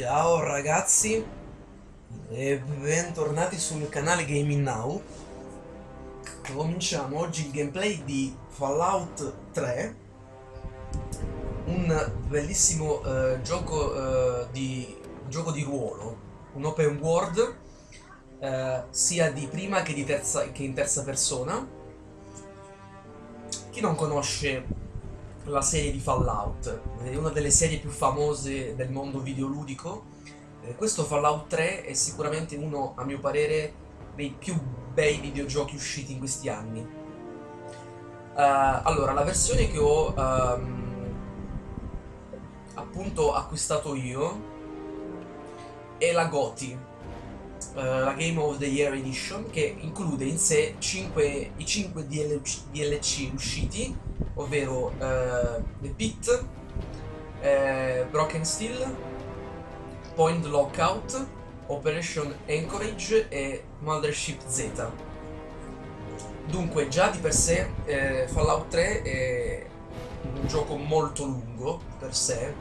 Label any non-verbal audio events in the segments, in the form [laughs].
Ciao ragazzi e bentornati sul canale Gaming Now. Cominciamo oggi il gameplay di Fallout 3, un bellissimo eh, gioco, eh, di, gioco di ruolo, un open world eh, sia di prima che, di terza, che in terza persona. Chi non conosce la serie di Fallout, una delle serie più famose del mondo videoludico. Eh, questo Fallout 3 è sicuramente uno, a mio parere, dei più bei videogiochi usciti in questi anni. Uh, allora, la versione che ho um, appunto acquistato io è la GOTY, uh, la Game of the Year Edition, che include in sé 5, i 5 DLC, DLC usciti ovvero eh, The Pit, eh, Broken Steel, Point Lockout, Operation Anchorage e Mothership Z. Dunque, già di per sé eh, Fallout 3 è un gioco molto lungo per sé,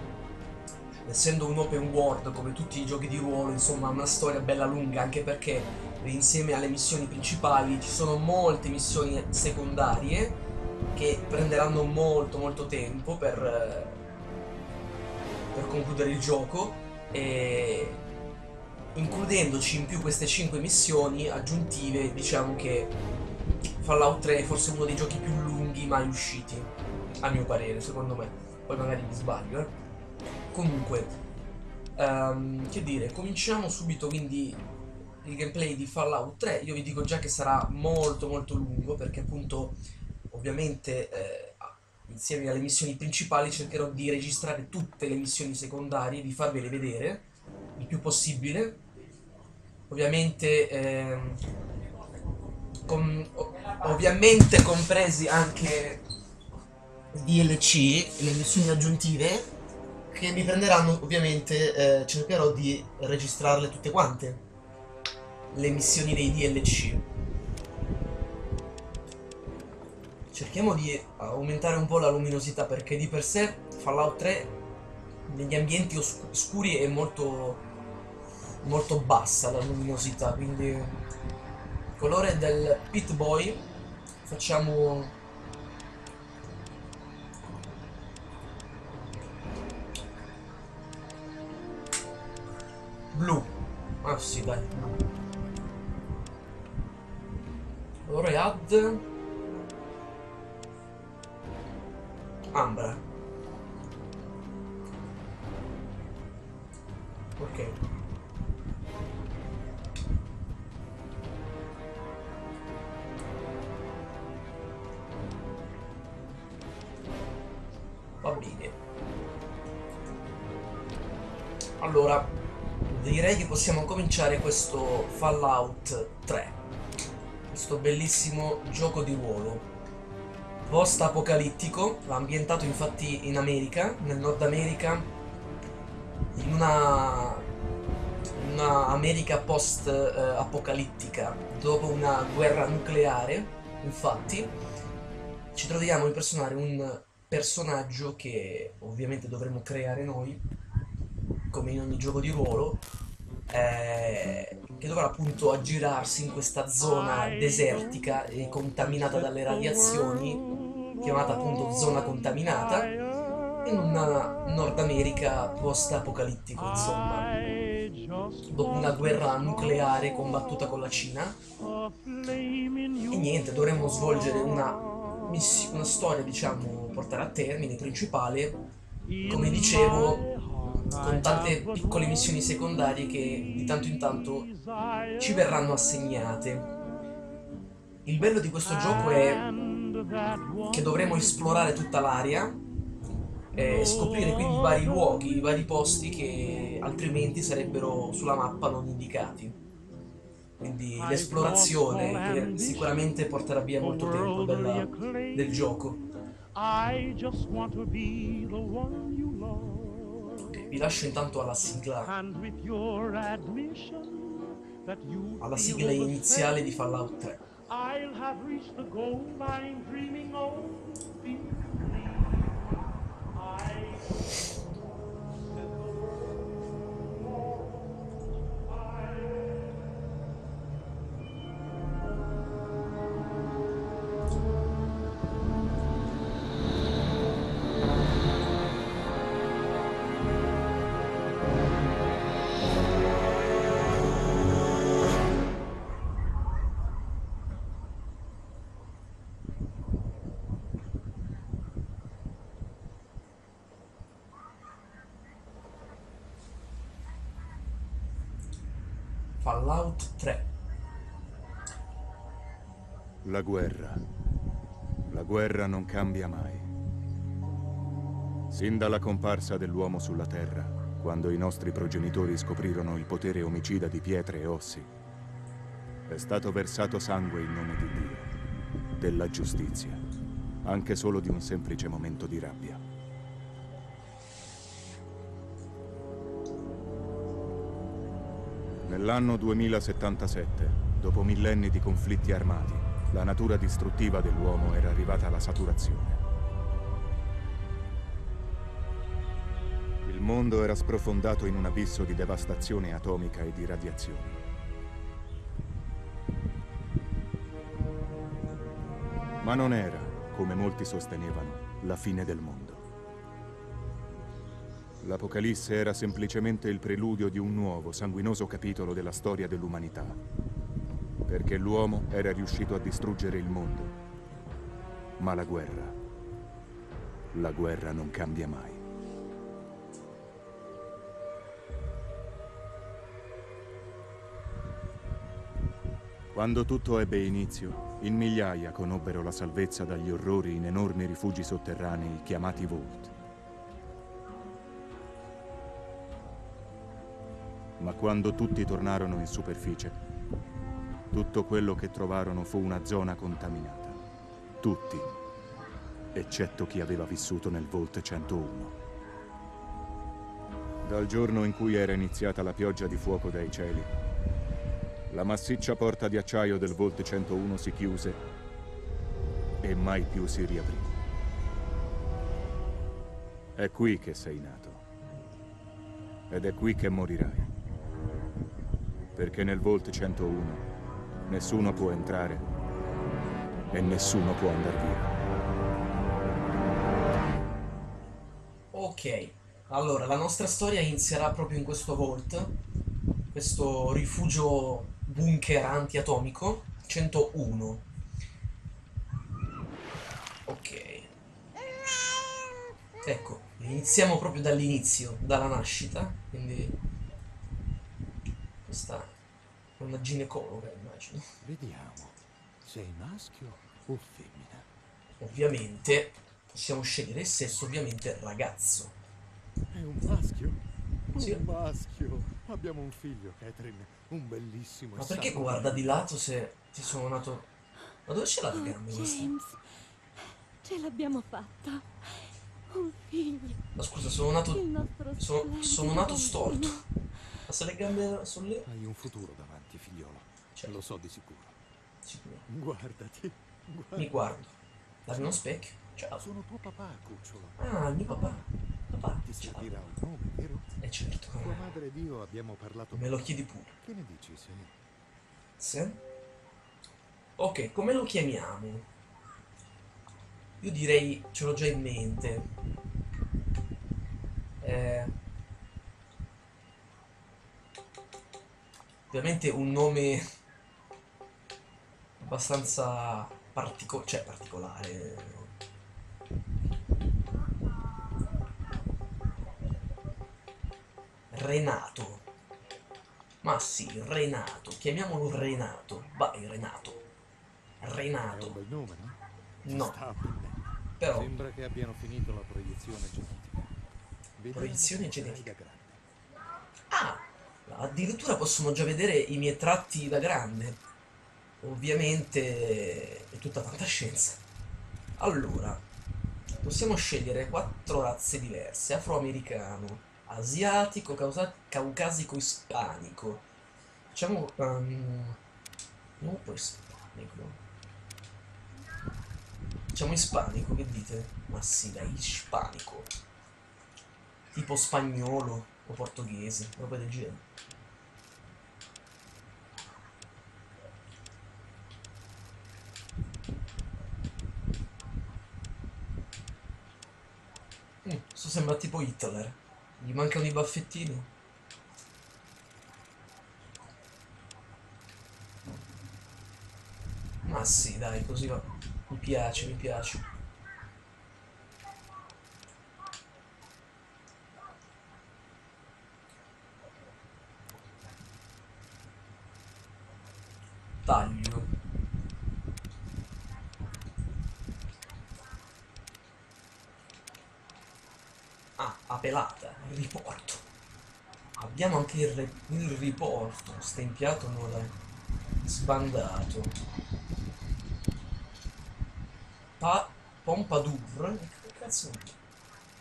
essendo un open world come tutti i giochi di ruolo, insomma, ha una storia bella lunga anche perché insieme alle missioni principali ci sono molte missioni secondarie che prenderanno molto molto tempo per, per concludere il gioco e includendoci in più queste 5 missioni aggiuntive diciamo che Fallout 3 è forse uno dei giochi più lunghi mai usciti a mio parere secondo me poi magari mi sbaglio eh. comunque um, che dire cominciamo subito quindi il gameplay di Fallout 3 io vi dico già che sarà molto molto lungo perché appunto ovviamente eh, insieme alle missioni principali cercherò di registrare tutte le missioni secondarie, di farvele vedere il più possibile. Ovviamente, eh, com ovviamente compresi anche i DLC, le missioni aggiuntive, che mi prenderanno ovviamente, eh, cercherò di registrarle tutte quante, le missioni dei DLC. Cerchiamo di aumentare un po' la luminosità perché di per sé Fallout 3 negli ambienti oscuri è molto molto bassa la luminosità quindi il colore del Pit Boy facciamo blu. Ah sì dai. Colore add Ambra. Ok. Va bene. Allora, direi che possiamo cominciare questo Fallout 3. Questo bellissimo gioco di ruolo post-apocalittico, ambientato infatti in America, nel Nord America, in una, una America post-apocalittica, dopo una guerra nucleare, infatti, ci troviamo a impersonare un personaggio che ovviamente dovremo creare noi, come in ogni gioco di ruolo, eh, che dovrà appunto aggirarsi in questa zona desertica e contaminata dalle radiazioni chiamata appunto zona contaminata, in una Nord America post-apocalittico, insomma. Dopo una guerra nucleare combattuta con la Cina. E niente, dovremmo svolgere una, una storia, diciamo, portare a termine principale, come dicevo, con tante piccole missioni secondarie che di tanto in tanto ci verranno assegnate. Il bello di questo gioco è che dovremo esplorare tutta l'area e scoprire quindi i vari luoghi, i vari posti che altrimenti sarebbero sulla mappa non indicati. Quindi l'esplorazione che sicuramente porterà via molto tempo della, del gioco. Okay, vi lascio intanto alla sigla. Alla sigla iniziale di Fallout 3. I'll have reached the goal I'm dreaming of. I Fallout 3. La guerra. La guerra non cambia mai. Sin dalla comparsa dell'uomo sulla Terra, quando i nostri progenitori scoprirono il potere omicida di pietre e ossi, è stato versato sangue in nome di Dio, della giustizia, anche solo di un semplice momento di rabbia. Nell'anno 2077, dopo millenni di conflitti armati, la natura distruttiva dell'uomo era arrivata alla saturazione. Il mondo era sprofondato in un abisso di devastazione atomica e di radiazioni. Ma non era, come molti sostenevano, la fine del mondo. L'Apocalisse era semplicemente il preludio di un nuovo, sanguinoso capitolo della storia dell'umanità. Perché l'uomo era riuscito a distruggere il mondo. Ma la guerra, la guerra non cambia mai. Quando tutto ebbe inizio, in migliaia conobbero la salvezza dagli orrori in enormi rifugi sotterranei chiamati Vault. Ma quando tutti tornarono in superficie, tutto quello che trovarono fu una zona contaminata. Tutti, eccetto chi aveva vissuto nel Vault 101. Dal giorno in cui era iniziata la pioggia di fuoco dai cieli, la massiccia porta di acciaio del Vault 101 si chiuse e mai più si riaprì. È qui che sei nato. Ed è qui che morirai. Perché nel Vault 101 nessuno può entrare e nessuno può andare via. Ok, allora la nostra storia inizierà proprio in questo vault, questo rifugio bunker antiatomico 101. Ok. Ecco, iniziamo proprio dall'inizio, dalla nascita, quindi questa è una ginecologa, immagino. Vediamo. Sei maschio o femmina? Ovviamente possiamo scegliere il sesso, ovviamente ragazzo. È un maschio? Sì. Un maschio. Abbiamo un figlio, Catherine. Un bellissimo Ma perché guarda di lato se ti sono nato... Ma dove ce l'ha le gambe Oh, questa? James, ce l'abbiamo fatta. Un figlio. Ma scusa, sono nato... Il Sono, sono nato storto. Ma se le gambe sono lì... Hai un futuro davanti, figliolo. Cioè, Lo so di sicuro. sicuro. Guardati. Guarda. Mi guardo. Dammi uno specchio. Ciao. Sono tuo papà, cucciolo. Ah, il mio papà. Papà, Ti ciao. servirà un nome, vero? Eh certo. Tua madre ed io abbiamo parlato. Me lo chiedi pure. Che ne dici se Sì? Ok, come lo chiamiamo? Io direi, ce l'ho già in mente. Eh, ovviamente un nome abbastanza partico- cioè, particolare. Renato. Ma sì, Renato. Chiamiamolo Renato. Vai, Renato. è un Renato. bel nome, no? No, però Sembra che abbiano finito la proiezione genetica. Proiezione genetica. Addirittura possono già vedere i miei tratti da grande. Ovviamente è tutta fantascienza. Allora, possiamo scegliere quattro razze diverse: afroamericano, asiatico, caucasico, ispanico. Facciamo um, non può ispanico. Facciamo ispanico, che dite? Ma sì, dai, ispanico. Tipo spagnolo o portoghese, roba del genere. Mm, questo sembra tipo Hitler. Gli mancano i baffettini. Ma sì, dai, così va. Mi piace, mi piace. taglio. Ah, a pelata, il riporto. Abbiamo anche il, re- il riporto, stempiato non sbandato. Pa Pompadour, che cazzo è?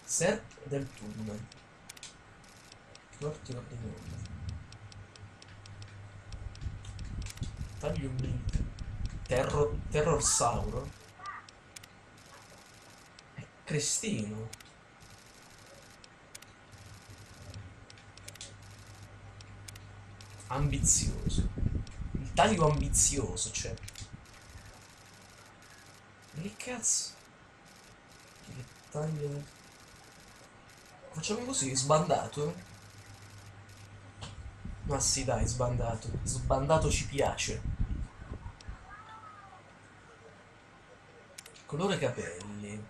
Serp del tunnel. Corti ordinari. Taglio blink. Terror, terror Sauro. È Cristino. Ambizioso. Il taglio ambizioso, cioè. Che cazzo? Che taglio... Facciamo così, sbandato? Ma sì dai, sbandato. Sbandato ci piace. Colore capelli.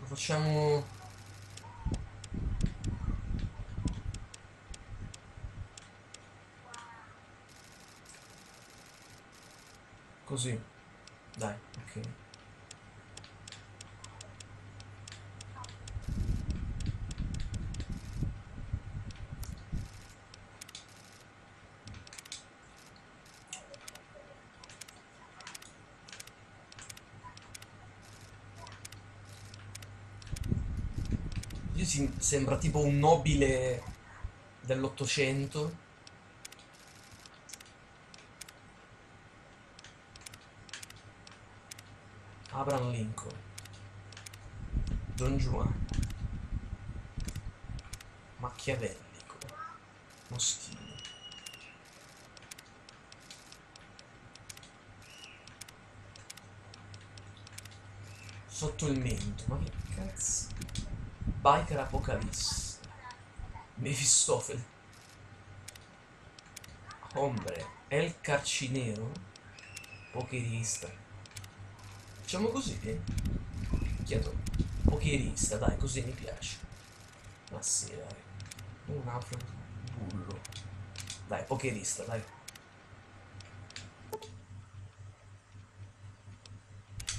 Lo facciamo... Così. Dai, ok. Sembra tipo un nobile dell'Ottocento. Abraham Lincoln. Don Juan. Machiavellico. Moschino. Sotto il mento, ma che cazzo? Biker Apocalisse. Mefistofele. Ombre. El Carcinero. Pokerista. Facciamo così? Chiedo. Pokerista, dai, così mi piace. Ma sì, dai. Un altro bullo. Dai, pokerista, dai.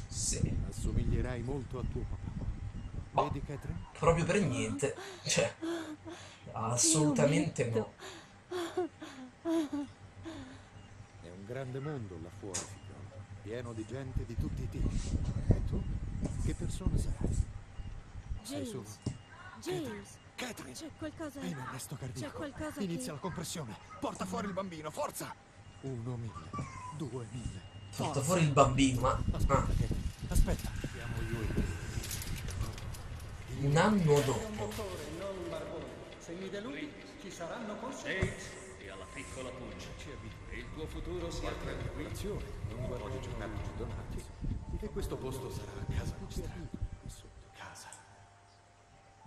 Sì, Assomiglierai molto a tuo papà. Catherine? proprio per niente. Cioè, assolutamente no. È un grande mondo là fuori. Pieno di gente di tutti i tipi. E tu? Che persona sarai? Sei solo. James, James, Catherine! c'è qualcosa... Hai un arresto cardiaco. C'è qualcosa Inizia che... la compressione. Porta fuori il bambino, forza! Uno mille, due mille. Porta fuori il bambino, ma... Aspetta, Ah. Aspetta. Siamo io e lui. un anno dopo. Se mi deludi, ci saranno conseguenze. Alla piccola pulce. Il tuo futuro si apre qui. Azione, non guardi giornati donati. E questo posto sarà a casa nostra. Casa.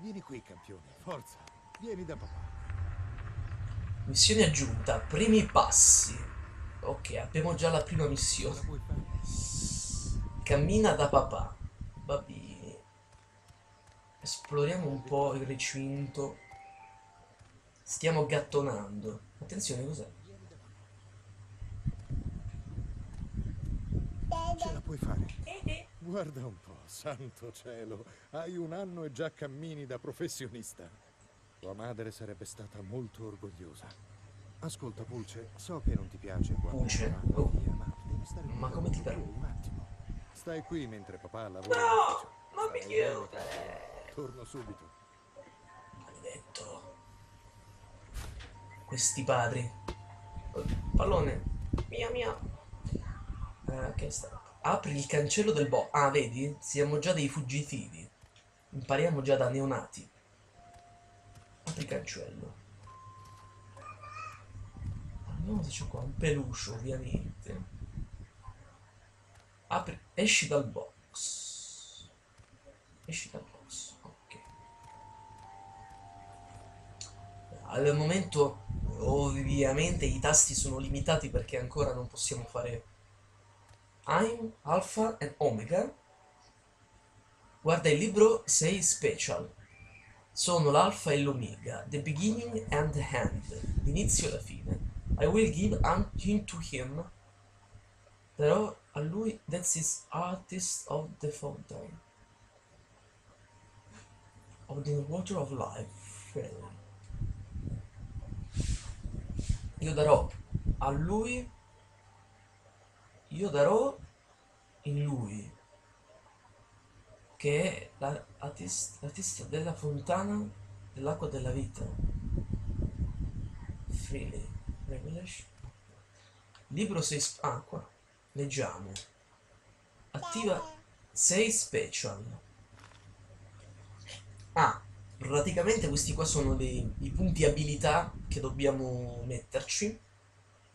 Vieni qui, campione. Forza. Vieni da papà. Missione aggiunta, primi passi. Ok, abbiamo già la prima missione. Cammina da papà. Bambini. Esploriamo un po' il recinto. Stiamo gattonando. Attenzione, cos'è? Ce la puoi fare. Guarda un po', santo cielo. Hai un anno e già cammini da professionista. Tua madre sarebbe stata molto orgogliosa. Ascolta, Pulce, so che non ti piace quando Pulce? Oh. via, ma devi stare Ma come ti permetti? un attimo. Stai qui mentre papà lavora. No! Non mi chiudere! Torno subito. Questi padri. Pallone. Mia mia. Eh, che sta? Apri il cancello del bo. Ah, vedi? Siamo già dei fuggitivi. Impariamo già da neonati. Apri il cancello. Vediamo se c'è qua un peluche, ovviamente. Apri. Esci dal box. Esci dal box. Ok. Al momento ovviamente i tasti sono limitati perché ancora non possiamo fare I'm, Alpha e Omega. Guarda il libro 6 Special. Sono l'alfa e l'omega, the beginning and the end, l'inizio e la fine. I will give unto him, però a lui that's his artist of the fountain, of the water of life. Io darò a lui, io darò in lui, che è la- l'artista, della fontana dell'acqua della vita. Freely. Revelation. Libro 6... Ah. Leggiamo. Attiva 6 special. Ah, praticamente questi qua sono dei, i punti abilità che dobbiamo metterci.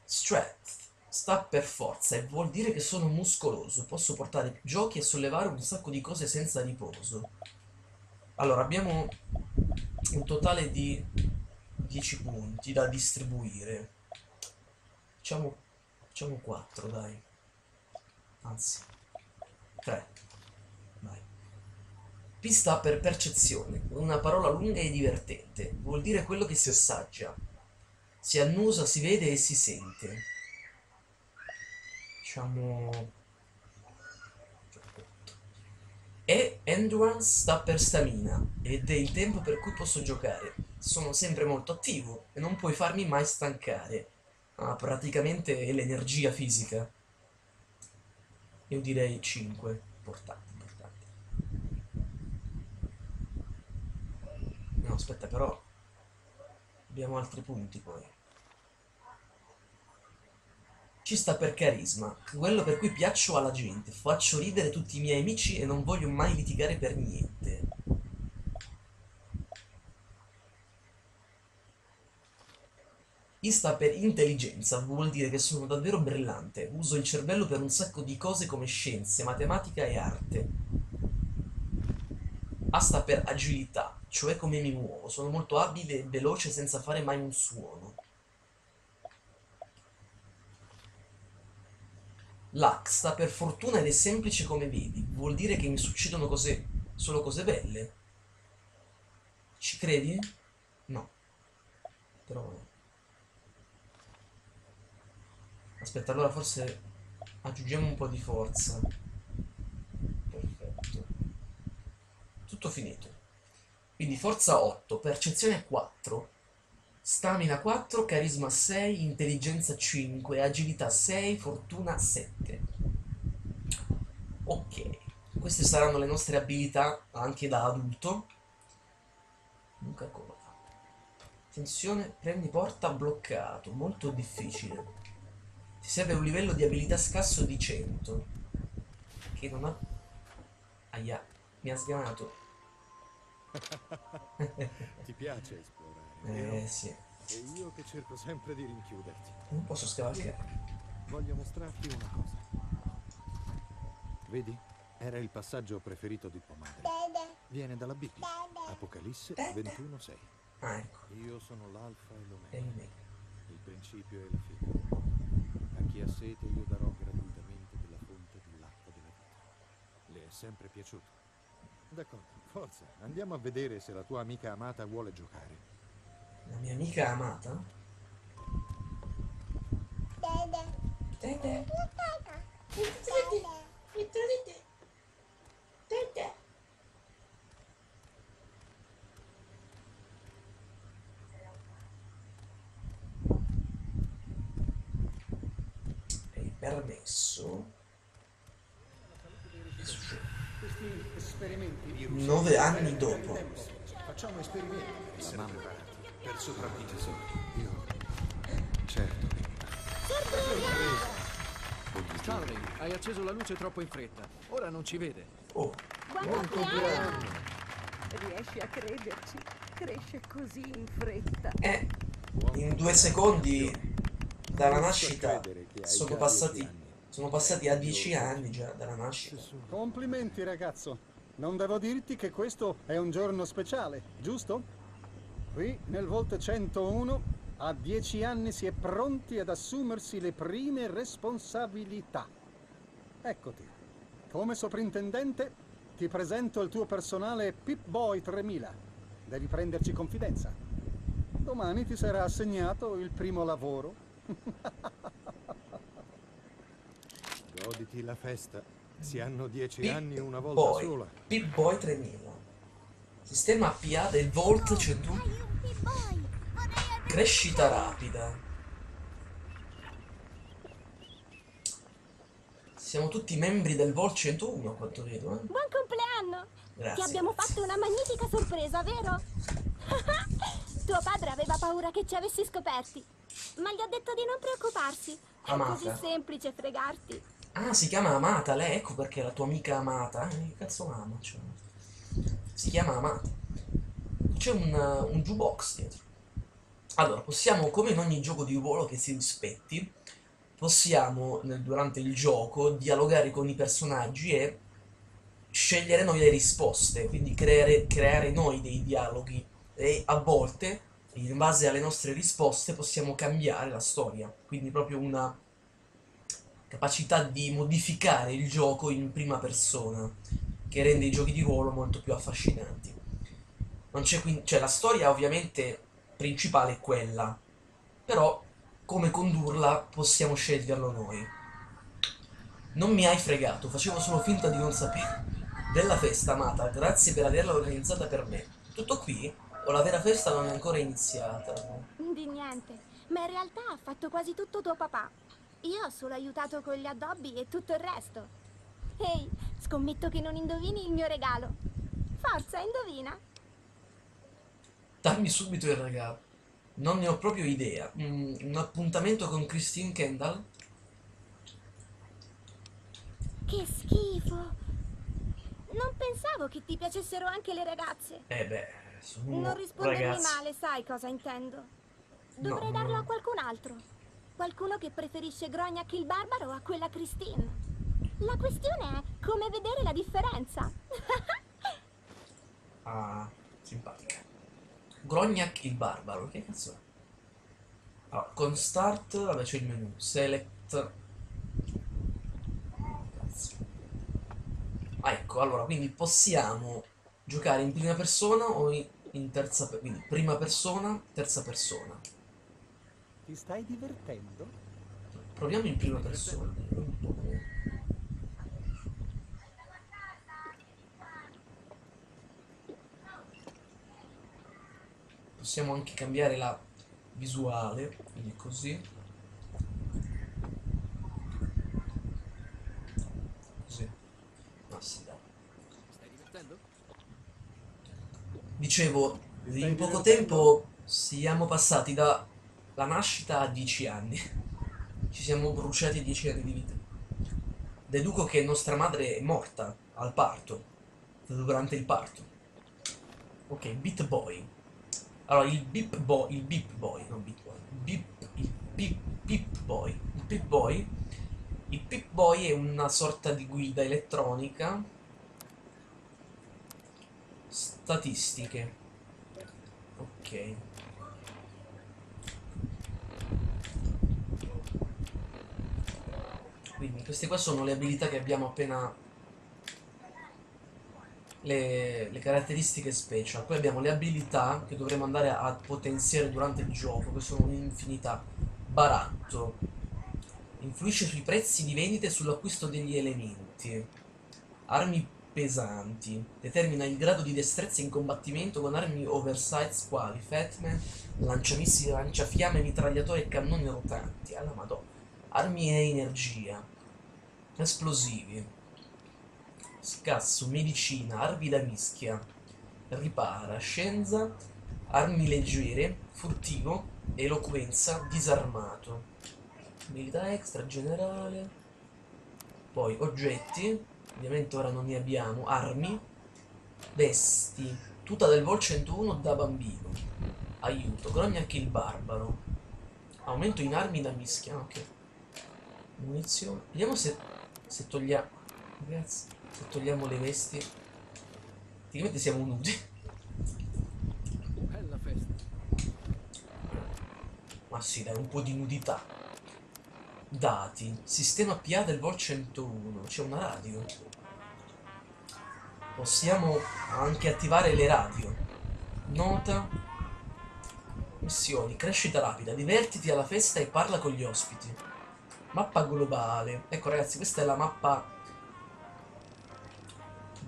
Strength sta per forza e vuol dire che sono muscoloso, posso portare giochi e sollevare un sacco di cose senza riposo. Allora, abbiamo un totale di 10 punti da distribuire. Facciamo, facciamo 4, dai. Anzi, 3. Dai. P sta per percezione, una parola lunga e divertente. Vuol dire quello che si assaggia. Si annusa, si vede e si sente. Diciamo... E endurance sta per stamina ed è il tempo per cui posso giocare. Sono sempre molto attivo e non puoi farmi mai stancare. Ah, praticamente è l'energia fisica. Io direi 5. Importante, importante. No, aspetta, però. Abbiamo altri punti poi. Ci sta per carisma, quello per cui piaccio alla gente, faccio ridere tutti i miei amici e non voglio mai litigare per niente. I sta per intelligenza, vuol dire che sono davvero brillante, uso il cervello per un sacco di cose come scienze, matematica e arte. A sta per agilità, cioè come mi muovo, sono molto abile e veloce senza fare mai un suono. Sta per fortuna ed è semplice come vedi, vuol dire che mi succedono cose, solo cose belle. Ci credi? No. Però... Aspetta, allora forse aggiungiamo un po' di forza. Perfetto. Tutto finito. Quindi forza 8, percezione 4, stamina 4, carisma 6, intelligenza 5, agilità 6, fortuna 7. Ok, queste saranno le nostre abilità anche da adulto. Luca Cola. Attenzione, prendi porta bloccato, molto difficile. Ti serve un livello di abilità scarso di 100. Che non ha... Aia, mi ha sgamato. [laughs] Ti piace esplorare? Eh sì, E io che cerco sempre di rinchiuderti. non posso scavalcare. Voglio mostrarti una cosa. Vedi? Era il passaggio preferito di tua madre. Viene dalla Bibbia. Apocalisse 21:6. Ah, ecco. Io sono l'alfa e l'omega, l'omega. il principio e la fine. A chi ha sete io darò gratuitamente della fonte dell'acqua della vita. Le è sempre piaciuto? D'accordo, forza, andiamo a vedere se la tua amica amata vuole giocare. La mia amica amata? Tete. È permesso. Che succede? Questi esperimenti Nove anni dopo. Facciamo esperimenti. Mamma per sopravvivere solo. Io certo che Charlie, hai acceso la luce troppo in fretta. Ora non ci vede. Oh, Guarda piano! Riesci a crederci? Cresce così in fretta. eh, in due secondi dalla nascita sono passati, sono passati a dieci anni già dalla nascita. Complimenti ragazzo. Non devo dirti che questo è un giorno speciale, giusto? Qui nel Volt 101 a dieci anni si è pronti ad assumersi le prime responsabilità. Eccoti. Come soprintendente ti presento il tuo personale Pip Boy 3000. devi prenderci confidenza. Domani ti sarà assegnato il primo lavoro. [laughs] Goditi la festa. Si hanno dieci Pip anni una volta Boy. sola. Pip Boy 3000. Sistema PA del Volt 101. Dai, un Pip-Boy! Vorrei avere Crescita rapida. Siamo tutti membri del Volt 101, a quanto vedo. Eh? Buon compleanno! Grazie. Ti abbiamo fatto una magnifica sorpresa, vero? [laughs] Tuo padre aveva paura che ci avessi scoperti, ma gli ho detto di non preoccuparsi. È Amata. così semplice fregarti. Ah, si chiama Amata, lei, ecco perché la tua amica Amata. Eh, che cazzo ama? Cioè, si chiama Amata. C'è un, un jukebox dietro. Allora, possiamo, come in ogni gioco di ruolo che si rispetti, possiamo, nel- durante il gioco, dialogare con i personaggi e scegliere noi le risposte, quindi creare, creare noi dei dialoghi e a volte, in base alle nostre risposte, possiamo cambiare la storia. Quindi proprio una capacità di modificare il gioco in prima persona, che rende i giochi di ruolo molto più affascinanti. Quindi, cioè la storia ovviamente principale è quella, però come condurla possiamo sceglierlo noi. Non mi hai fregato, facevo solo finta di non sapere. Bella festa, amata, grazie per averla organizzata per me. Tutto qui? O la vera festa non è ancora iniziata? Di niente, ma in realtà ha fatto quasi tutto tuo papà. Io ho solo aiutato con gli addobbi e tutto il resto. Ehi, scommetto che non indovini il mio regalo. Forza, indovina. Dammi subito il regalo. Non ne ho proprio idea. Mm, un appuntamento con Christine Kendall? Che schifo. Non pensavo che ti piacessero anche le ragazze. Eh beh, sono Non rispondermi ragazzi. male, sai cosa intendo. Dovrei No, darlo no. a qualcun altro. Qualcuno che preferisce Grognac il barbaro a quella Christine. La questione è come vedere la differenza. [laughs] Ah, simpatica. Grognac il barbaro, che cazzo è? Allora, con start, vabbè c'è il menu. Select. Cazzo. Ah, ecco, allora, quindi possiamo giocare in prima persona o in terza persona. Quindi prima persona, terza persona. Ti stai divertendo? Proviamo in prima persona. Un po'. Possiamo anche cambiare la visuale, quindi così. Così. No, sì, dai. Stai divertendo? Dicevo, in poco tempo siamo passati da la nascita a 10 anni. [laughs] Ci siamo bruciati 10 anni di vita. Deduco che nostra madre è morta al parto, durante il parto. Ok, Beat Boy. Allora, il Beep Boy, il Beep Boy, non Beat Boy, Beep, il Beep, Beep Boy. Il Beep Boy, il Beep Boy è una sorta di guida elettronica Statistiche. Ok. Quindi queste qua sono le abilità che abbiamo appena... Le, le caratteristiche special. Poi abbiamo le abilità che dovremo andare a potenziare durante il gioco, che sono un'infinità. Baratto. Influisce sui prezzi di vendita e sull'acquisto degli elementi. Armi pesanti. Determina il grado di destrezza in combattimento con armi oversize quali Fatman, lanciamissili, lanciafiamme, mitragliatori e cannoni rotanti. Alla madonna. Armi e energia. Esplosivi. Scasso, medicina, armi da mischia. Ripara, scienza, armi leggere, furtivo, eloquenza, disarmato. Abilità extra, generale. Poi oggetti, ovviamente ora non ne abbiamo. Armi, vesti, tuta del Vol 101 da bambino. Aiuto, Grognac il barbaro. Aumento in armi da mischia, ok. Munizioni. Vediamo se, se togliamo. Ragazzi, se togliamo le vesti. Praticamente siamo nudi. Bella festa. Ma sì, dai, un po' di nudità. Dati. Sistema PA del Vol 101. C'è una radio. Possiamo anche attivare le radio. Nota. Missioni. Crescita rapida. Divertiti alla festa e parla con gli ospiti. Mappa globale. Ecco ragazzi, questa è la mappa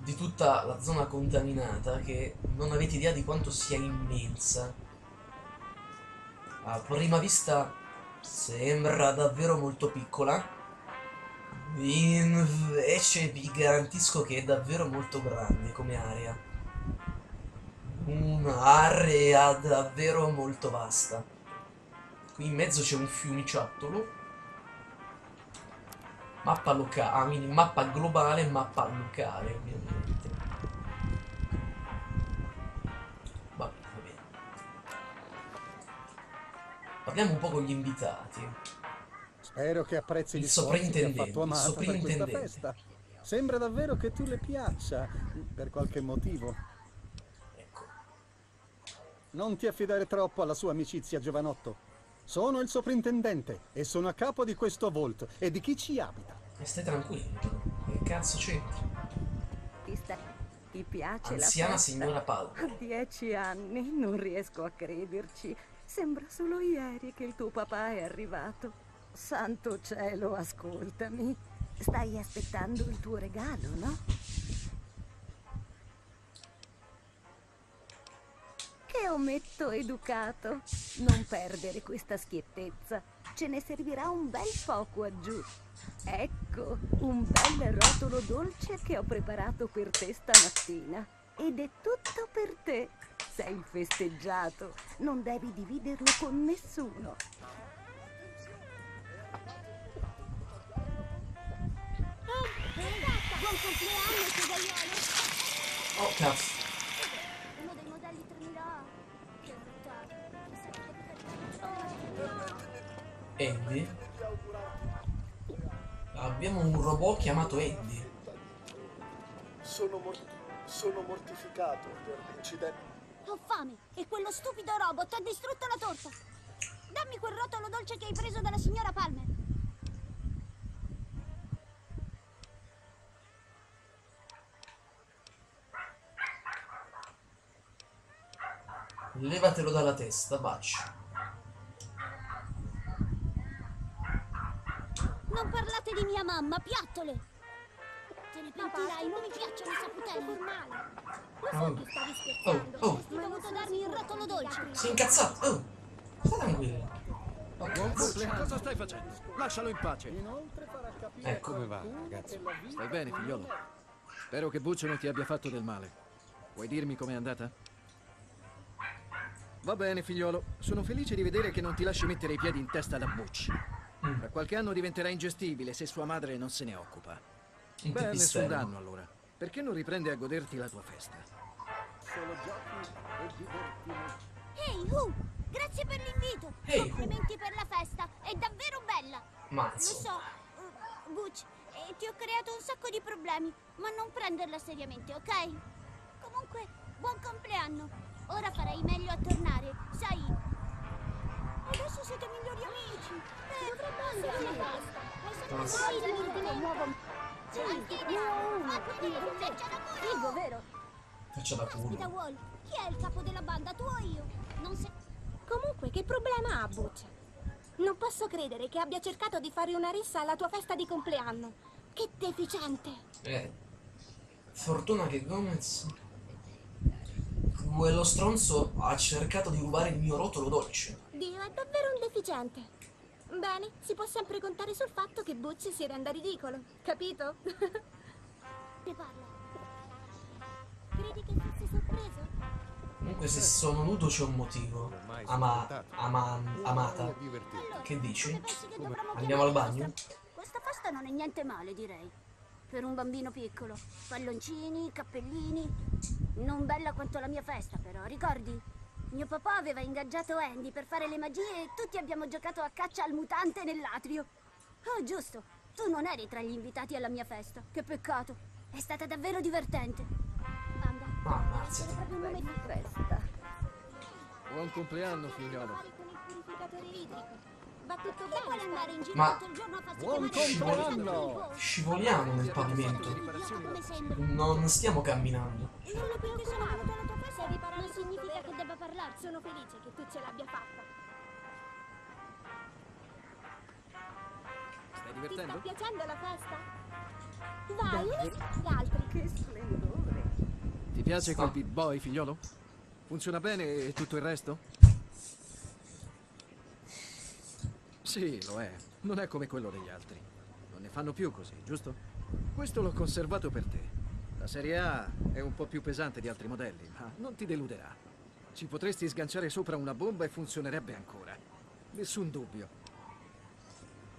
di tutta la zona contaminata che non avete idea di quanto sia immensa. A prima vista sembra davvero molto piccola. Invece vi garantisco che è davvero molto grande come area. Un'area davvero molto vasta. Qui in mezzo c'è un fiumiciattolo. Mappa locale, ah, quindi mappa globale e mappa locale, ovviamente. Va, va bene. Parliamo un po' con gli invitati. Spero che apprezzi Il sforzi che ha soprintendente, fatto il questa festa. Sembra davvero che tu le piaccia, per qualche motivo. Ecco. Non ti affidare troppo alla sua amicizia, giovanotto. Sono il soprintendente e sono a capo di questo Vault e di chi ci abita. E stai tranquillo. Che cazzo c'entri? Ti, sta... Ti piace Anziana la festa? signora Palmer. A dieci anni, non riesco a crederci. Sembra solo ieri che il tuo papà è arrivato. Santo cielo, ascoltami. Stai aspettando il tuo regalo, no? Che ometto educato. Non perdere questa schiettezza. Ce ne servirà un bel poco aggiù. Ecco, un bel rotolo dolce che ho preparato per te stamattina. Ed è tutto per te. Sei festeggiato. Non devi dividerlo con nessuno. Oh cazzo. Andy. Abbiamo un robot chiamato Andy. Sono, mor- sono mortificato per l'incidente. Ho fame e quello stupido robot ha distrutto la torta. Dammi quel rotolo dolce che hai preso dalla signora Palmer. Levatelo dalla testa, bacio. Non parlate di mia mamma, piattole! Te ne pentirai, non mi piacciono i saputelli. Lo so Oh. che stavi Oh, scherzando. oh. Avresti dovuto darmi il rotolo dolce. Si è incazzato. Oh, sta tranquillo. Buon compleanno. Cosa stai facendo? Lascialo in pace. Inoltre farà capire Ecco. Come va, ragazzo? Stai bene, figliolo? Spero che Buccio non ti abbia fatto del male. Puoi dirmi com'è andata? Va bene, figliolo. Sono felice di vedere che non ti lasci mettere i piedi in testa da Bucci. Mm. Tra qualche anno diventerà ingestibile se sua madre non se ne occupa. Un Beh, nessun danno allora. Perché non riprendi a goderti la tua festa? solo giochi e divertimenti. Ehi, Hu! Grazie per l'invito. Hu. Complimenti per la festa. È davvero bella. Lo Mazzo. so, uh, Butch, e ti ho creato un sacco di problemi, ma non prenderla seriamente, ok? Comunque, buon compleanno. Ora farei meglio a tornare, sai? Adesso siete migliori amici. Eh, dovrebbe essere una festa. Ah, sì. Poi l'ultimo nuovo. Anche io. Freccia da Figo, vero? Faccia da culo. Wall. Chi è il capo della banda, tu o io? Non sei... Comunque, che problema ha Butch? Non posso credere che abbia cercato di fare una rissa alla tua festa di compleanno. Che deficiente! Eh. Fortuna che Gomez. Quello stronzo ha cercato di rubare il mio rotolo dolce. Dio, è davvero un deficiente. Bene, si può sempre contare sul fatto che Butch si renda ridicolo, capito? [laughs] Ne parla. Credi che fosse sorpreso? Comunque se sono nudo c'è un motivo. Ama, ama, amata. Che dici? Andiamo al bagno? Questa... questa festa non è niente male, direi. Per un bambino piccolo. Palloncini, cappellini. Non bella quanto la mia festa, però, ricordi? Mio papà aveva ingaggiato Andy per fare le magie e tutti abbiamo giocato a caccia al mutante nell'atrio. Oh, giusto. Tu non eri tra gli invitati alla mia festa. Che peccato. È stata davvero divertente. Deve mazza. essere proprio un nome Bella festa. Buon compleanno, figliolo. Con il purificatore idrico. Va tutto Chi vuole bene, andare in giro Ma- tutto il giorno a farsi! Scivoliamo nel pavimento. Non stiamo camminando. Solo perché sono venuto alla tua festa e riparare significa che debba parlare. Sono felice che tu ce l'abbia fatta. Stai Ti sta divertendo? piacendo la festa? Vai, gli altri. Che splendore. Ti piace quel Pip Boy, figliolo? Funziona bene e tutto il resto? Sì, lo è. Non è come quello degli altri. Non ne fanno più così, giusto? Questo l'ho conservato per te. La serie A è un po' più pesante di altri modelli, ma non ti deluderà. Ci potresti sganciare sopra una bomba e funzionerebbe ancora. Nessun dubbio.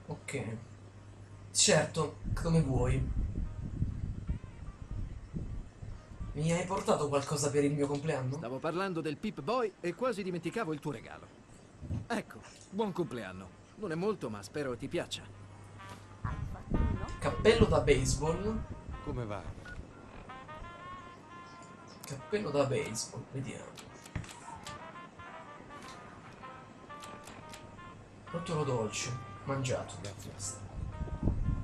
Ok. Certo, come vuoi. Mi hai portato qualcosa per il mio compleanno? Stavo parlando del Pip Boy e quasi dimenticavo il tuo regalo. Ecco, buon compleanno. Non è molto, ma spero ti piaccia. Cappello da baseball. Come va? Cappello da baseball, vediamo. Rotolo dolce, mangiato. Basta.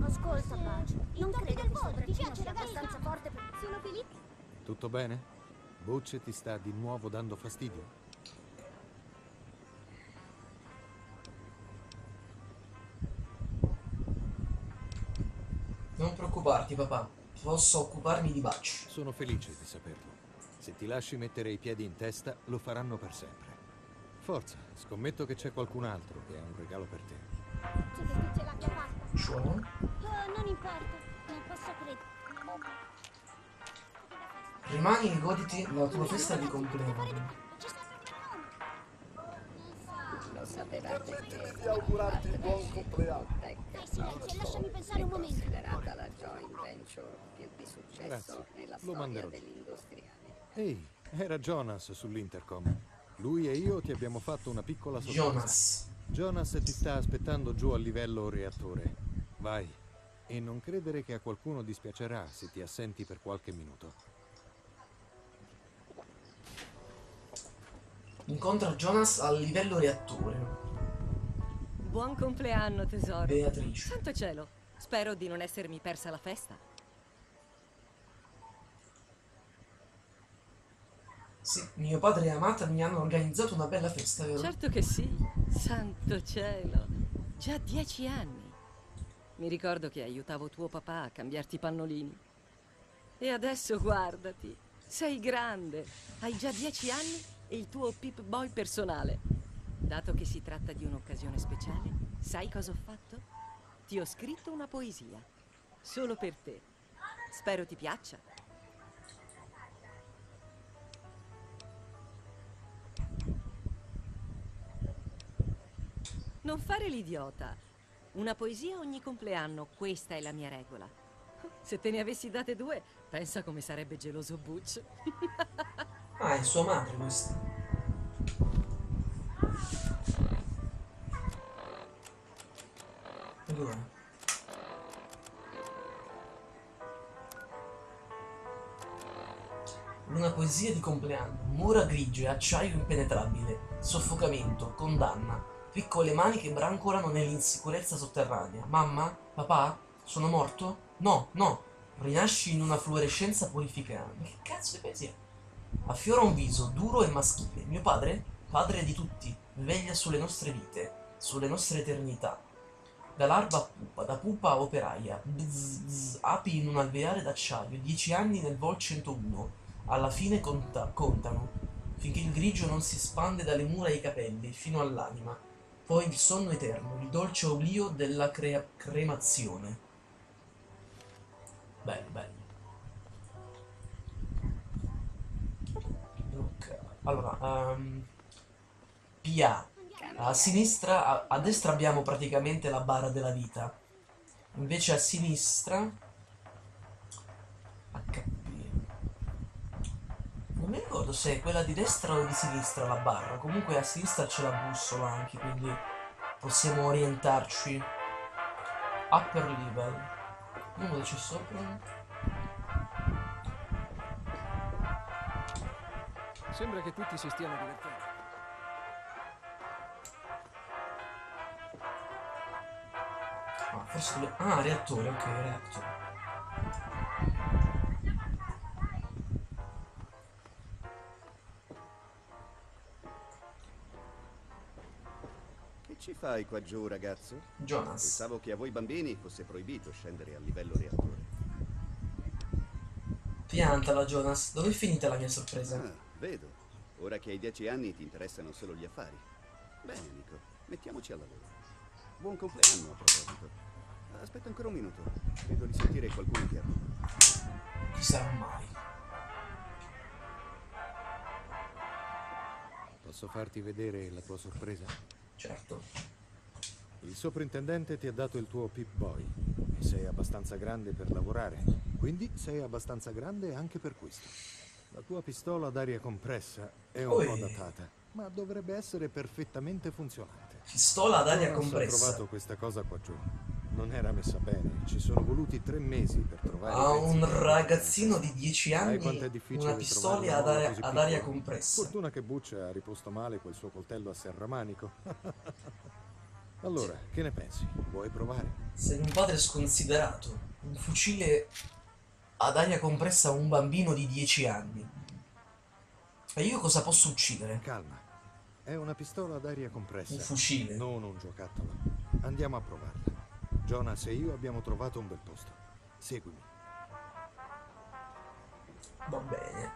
Ascolta, Pace. Non credo che braccino sia abbastanza forte per... Sono felice. Tutto bene? Butch ti sta di nuovo dando fastidio? Non preoccuparti, papà. Posso occuparmi di Butch. Sono felice di saperlo. Se ti lasci mettere i piedi in testa, lo faranno per sempre. Forza, scommetto che c'è qualcun altro che ha un regalo per te. C'è che ce l'abbia fatta. Cioè? Oh, non importa. Non posso credere. Rimani e goditi la tua festa di compleanno. Lo sapevate che di augurarti buon compleanno. Dai, silenzio, lasciami pensare un momento. considerata la joint venture più di successo Grazie, nella lo storia manderò. dell'industria. Ehi, era Jonas sull'intercom. Lui e io ti abbiamo fatto una piccola sorpresa. Jonas. Jonas ti sta aspettando giù al livello reattore. Vai. E non credere che a qualcuno dispiacerà se ti assenti per qualche minuto. Incontra Jonas al livello reattore. Buon compleanno, tesoro. Beatrice. Santo cielo, spero di non essermi persa la festa. Sì, mio padre e Amata mi hanno organizzato una bella festa, vero? Certo che sì. Santo cielo. Già dieci anni. Mi ricordo che aiutavo tuo papà a cambiarti i pannolini. E adesso guardati. Sei grande. Hai già dieci anni e il tuo Pip Boy personale. Dato che si tratta di un'occasione speciale, sai cosa ho fatto? Ti ho scritto una poesia. Solo per te. Spero ti piaccia. Non fare l'idiota. Una poesia ogni compleanno, questa è la mia regola. Se te ne avessi date due, pensa come sarebbe geloso Butch. [laughs] Ah, è sua madre questa. Allora. Una poesia di compleanno. Mura grigio e acciaio impenetrabile. Soffocamento, condanna. Piccole mani che brancolano nell'insicurezza sotterranea. Mamma? Papà? Sono morto? No, no. Rinasci in una fluorescenza purificante. Che cazzo di poesia? Affiora un viso duro e maschile. Mio padre? Padre di tutti. Veglia sulle nostre vite, sulle nostre eternità. Da larva a pupa, da pupa a operaia. Bzz, bzz, api in un alveare d'acciaio. Dieci anni nel Vol 101. Alla fine conta- contano. Finché il grigio non si spande dalle mura ai capelli, fino all'anima. Poi il sonno eterno, il dolce oblio della crea- cremazione. Bello, bello. Ok, Allora, ehm, PA. A sinistra, a, a destra abbiamo praticamente la barra della vita. Invece a sinistra... HP. Non mi ricordo se è quella di destra o di sinistra la barra. Comunque a sinistra c'è la bussola anche, quindi possiamo orientarci. Upper level. Vediamo c'è sopra. Sembra che tutti si stiano divertendo. Forse lo... Ah, reattore, ok, reattore. Che ci fai qua giù, ragazzo? Jonas. Pensavo che a voi bambini fosse proibito scendere al livello reattore. Piantala, Jonas. Dove è finita la mia sorpresa? Ah, vedo. Ora che hai dieci anni ti interessano solo gli affari. Bene, amico. Mettiamoci al lavoro. Buon compleanno, a proposito. Aspetta ancora un minuto. Credo di sentire qualcuno che arriva. Chi sarà mai? Posso farti vedere la tua sorpresa? Certo. Il soprintendente ti ha dato il tuo Pip Boy e sei abbastanza grande per lavorare, quindi sei abbastanza grande anche per questo. La tua pistola ad aria compressa è un Oi. po' datata, ma dovrebbe essere perfettamente funzionante. Pistola ad aria Jonas ha compressa. trovato questa cosa qua giù. Non era messa bene, ci sono voluti tre mesi per trovare A un ragazzino di 10 Sai anni una pistola ad aria, ad aria compressa. Fortuna che Butch ha riposto male quel suo coltello a serramanico. [laughs] allora, che ne pensi? Vuoi provare? Sei un padre sconsiderato. Un fucile ad aria compressa a un bambino di 10 anni. E io cosa posso uccidere? Calma. È una pistola ad aria compressa. Un fucile. Non un giocattolo. Andiamo a provarla. Jonas e io abbiamo trovato un bel posto. Seguimi. Va bene.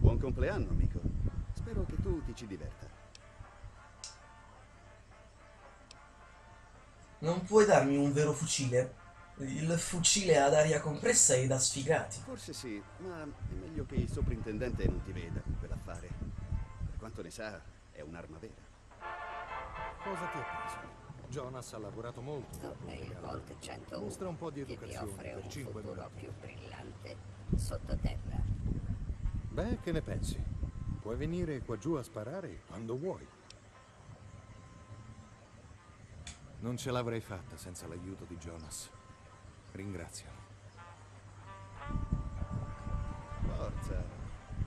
Buon compleanno, amico. Spero che tu ti ci diverta. Non puoi darmi un vero fucile? Il fucile ad aria compressa è da sfigati. Forse sì, ma è meglio che il soprintendente non ti veda con quell'affare. Quanto ne sa, è un'arma vera. Cosa ti ha preso? Jonas ha lavorato molto. un regalo. volte 101 Mostra un po' di che ti educazione offre per un 5 futuro più brillante sottoterra. Beh, che ne pensi? Puoi venire qua giù a sparare quando vuoi. Non ce l'avrei fatta senza l'aiuto di Jonas. Ringrazialo. Forza,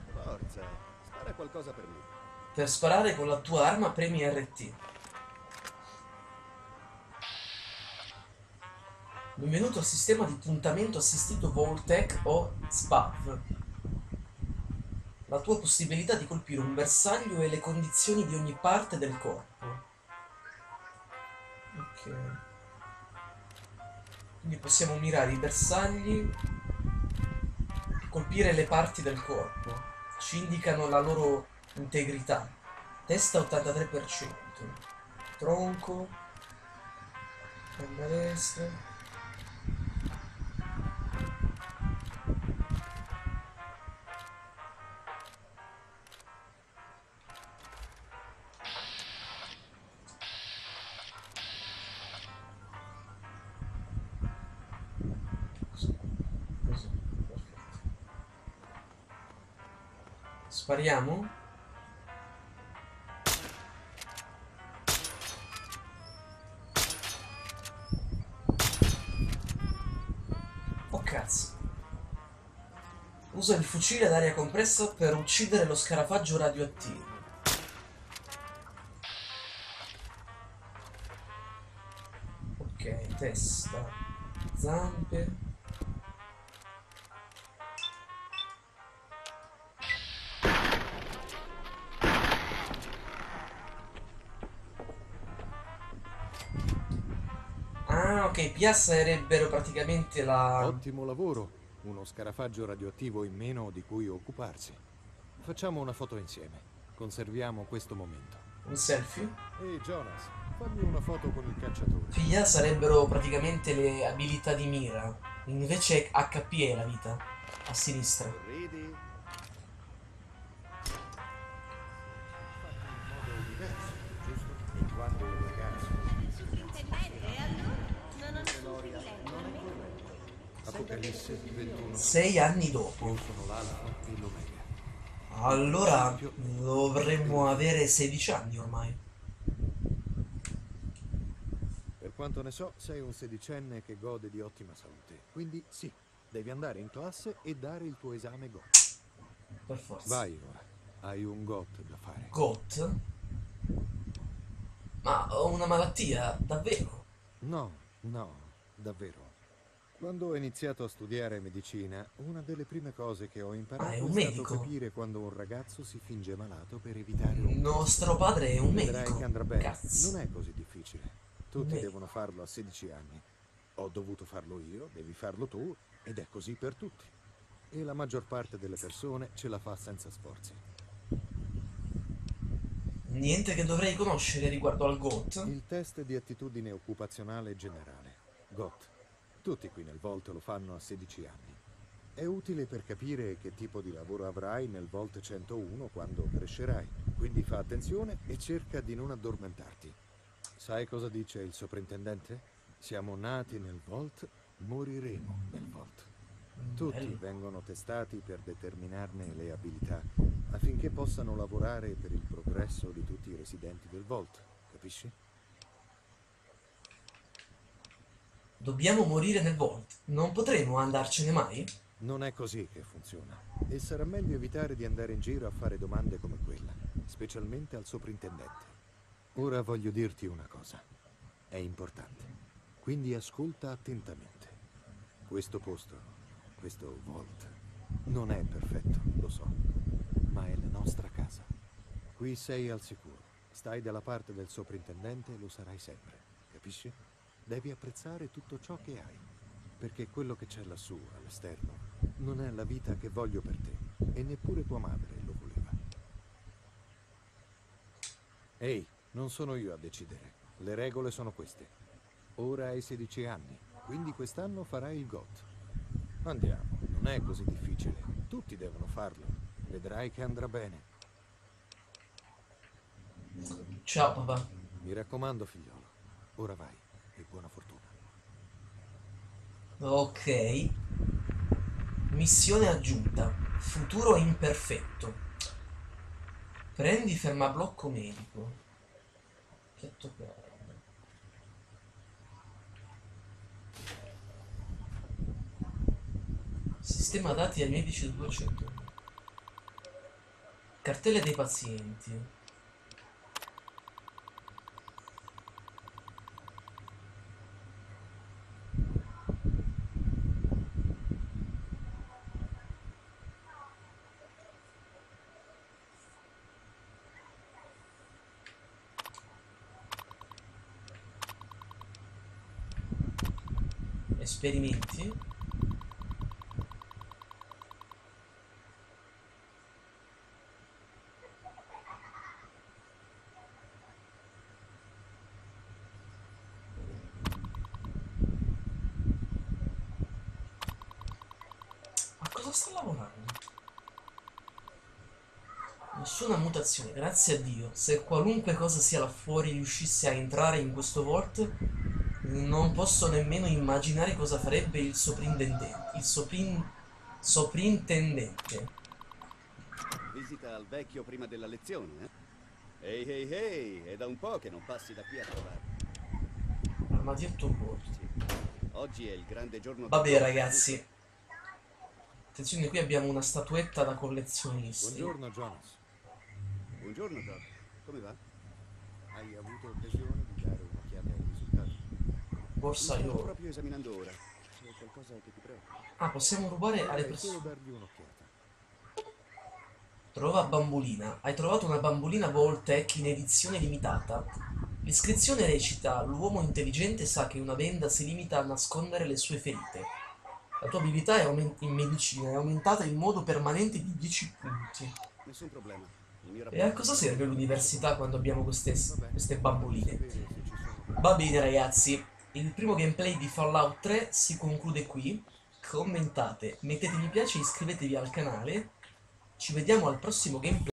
forza. Spara qualcosa per me. Per sparare con la tua arma premi RT. Benvenuto al sistema di puntamento assistito Voltec o SPAV. La tua possibilità di colpire un bersaglio e le condizioni di ogni parte del corpo. Ok. Quindi possiamo mirare i bersagli, colpire le parti del corpo. Ci indicano la loro integrità. Testa 83%. Tronco. Gamba destra. Spariamo? Usa il fucile ad aria compressa per uccidere lo scarafaggio radioattivo. Ok, testa, zampe. Ah, ok, PA sarebbero praticamente la... Ottimo lavoro. Uno scarafaggio radioattivo in meno di cui occuparsi. Facciamo una foto insieme. Conserviamo questo momento. un selfie. Ehi Jonas, fammi una foto con il cacciatore. Figlia sarebbero praticamente le abilità di mira. Invece HP è la vita. A sinistra. Sorridi. Sei anni dopo. Allora dovremmo avere 16 anni ormai. Per quanto ne so, sei un sedicenne che gode di ottima salute. Quindi sì, devi andare in classe e dare il tuo esame GOT. Per forza. Vai ora, hai un GOT da fare. GOT? Ma ho una malattia, davvero? No, no, davvero. Quando ho iniziato a studiare medicina, una delle prime cose che ho imparato Ah, è un stato medico? capire quando un ragazzo si finge malato per evitare un... Nostro padre è un Vedrai medico. che andrà bene. Cazzo. Non è così difficile. Tutti medico. devono farlo a 16 anni. Ho dovuto farlo io, devi farlo tu, ed è così per tutti. E la maggior parte delle persone ce la fa senza sforzi. Niente che dovrei conoscere riguardo al GOT. Il test di attitudine occupazionale generale, GOT. Tutti qui nel Volt lo fanno a 16 anni. È utile per capire che tipo di lavoro avrai nel Volt 101 quando crescerai. Quindi fa attenzione e cerca di non addormentarti. Sai cosa dice il soprintendente? Siamo nati nel Volt, moriremo nel Volt. Tutti vengono testati per determinarne le abilità affinché possano lavorare per il progresso di tutti i residenti del Volt, capisci? Dobbiamo morire nel Volt. Non potremo andarcene mai? Non è così che funziona. E sarà meglio evitare di andare in giro a fare domande come quella, specialmente al soprintendente. Ora voglio dirti una cosa. È importante. Quindi ascolta attentamente. Questo posto, questo Vault, non è perfetto, lo so, ma è la nostra casa. Qui sei al sicuro. Stai dalla parte del soprintendente e lo sarai sempre, capisci? Devi apprezzare tutto ciò che hai, perché quello che c'è lassù, all'esterno, non è la vita che voglio per te, e neppure tua madre lo voleva. Ehi, non sono io a decidere. Le regole sono queste. Ora hai 16 anni, quindi quest'anno farai il GOT. Andiamo, non è così difficile. Tutti devono farlo. Vedrai che andrà bene. Ciao papà. Mi raccomando, figliolo. Ora vai e buona fortuna. Ok. Missione aggiunta. Futuro imperfetto. Prendi fermablocco medico. Piatto verde. Sistema dati ai medici 200. Cartelle dei pazienti. Esperimenti. Ma cosa sta lavorando? Nessuna mutazione, grazie a Dio. Se qualunque cosa sia là fuori riuscisse a entrare in questo Vault, non posso nemmeno immaginare cosa farebbe il soprintendente. Il soprin... soprintendente. Visita al vecchio prima della lezione, eh? Ehi, ehi, ehi, è da un po' che non passi da qui a trovare. Armadietto corto. Oggi è il grande giorno Vabbè ragazzi. Attenzione, qui abbiamo una statuetta da collezionisti. Buongiorno, Jonas. Buongiorno, Doc. Come va? Hai avuto occasione di dare un'occhiata ai risultati? Borsa oro. proprio esaminando ora. C'è qualcosa che ti preoccupa? Ah, possiamo rubare alle persone. Trova bambolina. Hai trovato una bambolina Voltec in edizione limitata. L'iscrizione recita: L'uomo intelligente sa che una benda si limita a nascondere le sue ferite. La tua abilità in medicina è aumentata in modo permanente di 10 punti. Nessun problema. E a cosa serve l'università quando abbiamo queste, queste bamboline? Va bene ragazzi, il primo gameplay di Fallout 3 si conclude qui. Commentate, mettete mi piace, iscrivetevi al canale. Ci vediamo al prossimo gameplay.